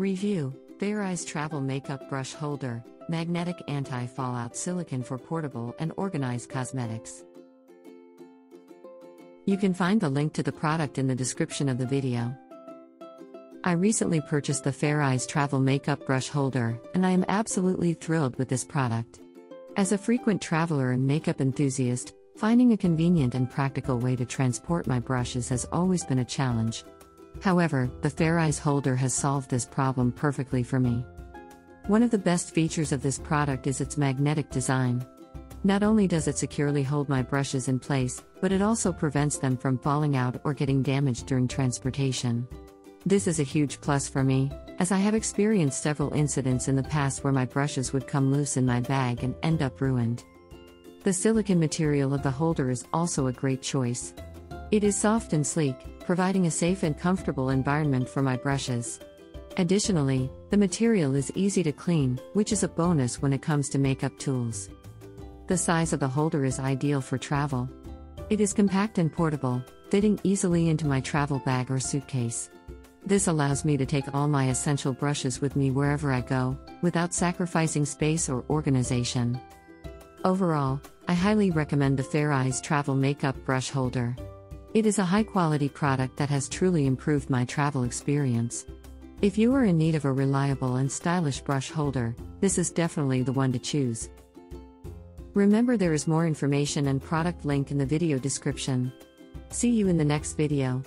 Review FERYES Travel Makeup Brush Holder, Magnetic Anti Fallout Silicone for Portable and Organized Cosmetics. You can find the link to the product in the description of the video. I recently purchased the FERYES Travel Makeup Brush Holder, and I am absolutely thrilled with this product. As a frequent traveler and makeup enthusiast, finding a convenient and practical way to transport my brushes has always been a challenge. However, the FERYES holder has solved this problem perfectly for me. One of the best features of this product is its magnetic design. Not only does it securely hold my brushes in place, but it also prevents them from falling out or getting damaged during transportation. This is a huge plus for me, as I have experienced several incidents in the past where my brushes would come loose in my bag and end up ruined. The silicone material of the holder is also a great choice. It is soft and sleek, providing a safe and comfortable environment for my brushes. Additionally, the material is easy to clean, which is a bonus when it comes to makeup tools. The size of the holder is ideal for travel. It is compact and portable, fitting easily into my travel bag or suitcase. This allows me to take all my essential brushes with me wherever I go, without sacrificing space or organization. Overall, I highly recommend the FERYES Travel Makeup Brush Holder. It is a high quality product that has truly improved my travel experience. If you are in need of a reliable and stylish brush holder, this is definitely the one to choose. Remember there is more information and product link in the video description. See you in the next video.